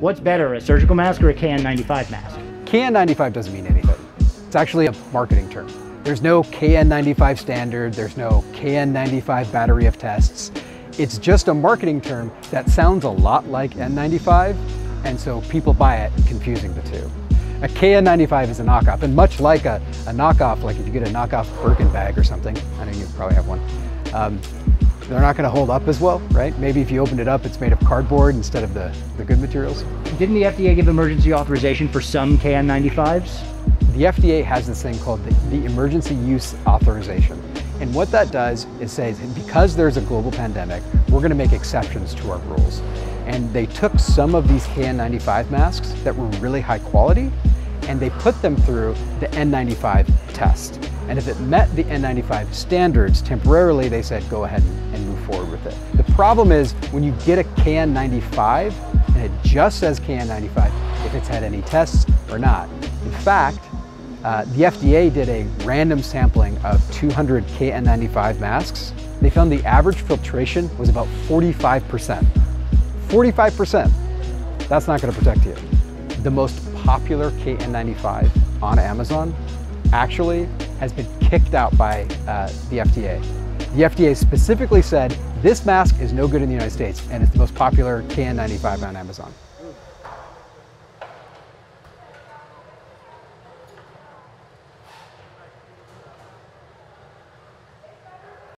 What's better, a surgical mask or a KN95 mask? KN95 doesn't mean anything. It's actually a marketing term. There's no KN95 standard, there's no KN95 battery of tests. It's just a marketing term that sounds a lot like N95, and so people buy it confusing the two. A KN95 is a knockoff, and much like a, a knockoff, like if you get a knockoff Birkin bag or something, I know you probably have one, um, they're not gonna hold up as well, right? Maybe if you opened it up, it's made of cardboard instead of the, the good materials. Didn't the FDA give emergency authorization for some KN95s? The FDA has this thing called the, the Emergency Use Authorization. And what that does is say, because there's a global pandemic, we're gonna make exceptions to our rules. And they took some of these KN95 masks that were really high quality and they put them through the N95 test. And if it met the N95 standards, temporarily they said go ahead and move forward with it. The problem is when you get a KN95 and it just says KN95, if it's had any tests or not. In fact, uh, the FDA did a random sampling of 200 KN95 masks. They found the average filtration was about 45%. 45%. That's not going to protect you. The most popular KN95 on Amazon actually has been kicked out by uh, the FDA. The FDA specifically said this mask is no good in the United States and it's the most popular KN95 on Amazon.